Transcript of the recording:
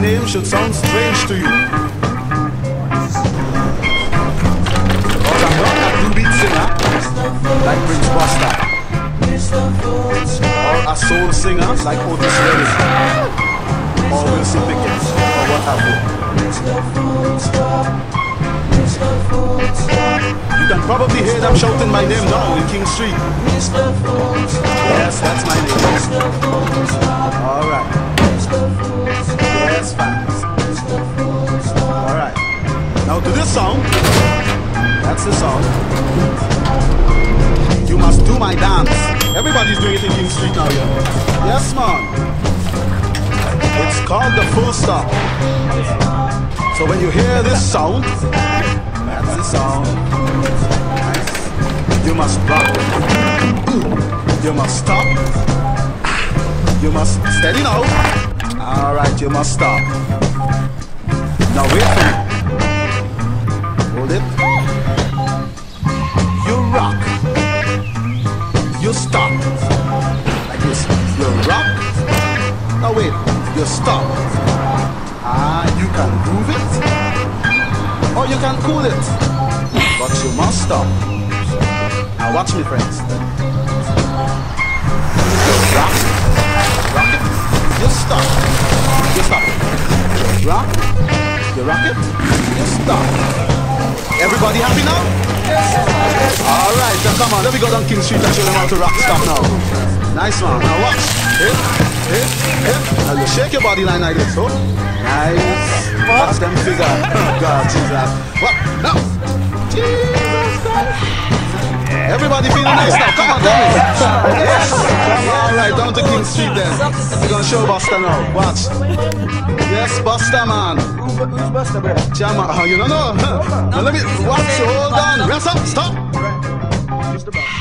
Name should sound strange to you. Because I'm not a two-beat singer like Prince Buster. Or a soul singer like Otis Redding. Or Wilson Pickett. Or what have you. You can probably hear them shouting my name down in King Street. Song. That's the song. You must do my dance. Everybody's doing it in King Street now, yeah? Yes, man. It's called the full stop. So when you hear this sound, that's the sound. Nice. You must rock. You must stop. You must steady now. Alright, you must stop. Now wait for me. Stop. Like this. You rock. Now wait. You stop. Ah, you can move it. Or you can cool it. But you must stop. Now watch me friends. You rock. Rock it. You stop. You stop. You Rock. You rock it. You stop. Everybody happy now? Alright, then come on, let me go down King Street and show them how to rock stuff now. Nice one. Now watch. Hit, hit, hit. Now you shake your body line like this. Oh. Nice. Watch them figure. God, Jesus. What? Now. Jesus Christ. Everybody feeling nice now. Come on, down. Yes. Alright, down to King Street then. We're gonna show Buster now. Watch. Yes, Buster man. Who's Buster, bro? Chama, oh, uh, you don't know. Now let me watch. Hold on. Rest up. Stop. About.